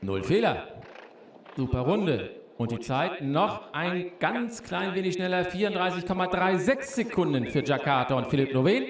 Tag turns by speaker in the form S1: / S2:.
S1: Null Fehler. Super Runde. Und die Zeit noch ein ganz klein wenig schneller, 34,36 Sekunden für Jakarta und Philipp Noven.